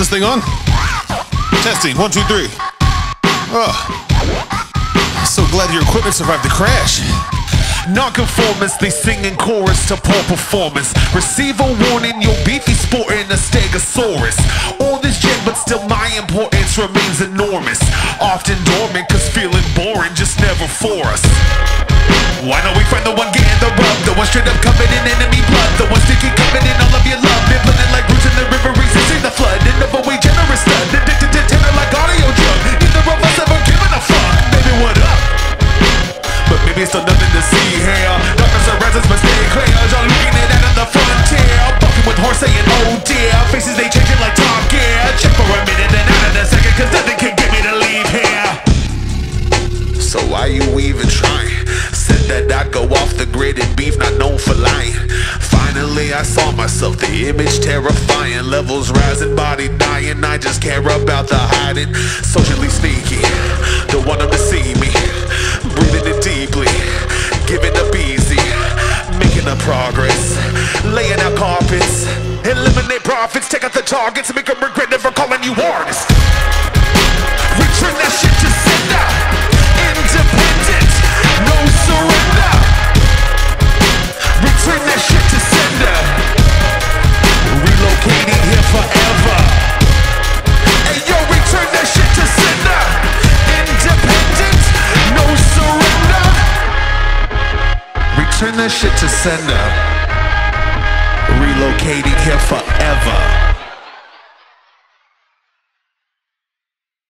this thing on? Testing, one, two, three. Oh. So glad your equipment survived the crash. Non-conformists, they sing in chorus to poor performance. Receive a warning, your beefy sporting a stegosaurus. All this jet, but still my importance remains enormous. Often dormant, cause feeling boring just never for us. Why don't we find the one getting the rub? The one straight up covered in enemy blood. The one sticky covered in it's still nothing to see here. Darkness arises, but stay clear. Y'all looking at that on the frontier. Bucking with horse saying, oh dear. Faces they changing like Top Gear. Check for a minute and out in a second, cause nothing can get me to leave here. So why you even trying? Said that I'd go off the grid and beef not known for lying. Finally I saw myself, the image terrifying. Levels rising, body dying. I just care about the hiding. Socially sneaky, progress, laying out carpets. Eliminate profits, take out the targets, make them regret never calling you artist. Return that shit to sender. Relocating here forever.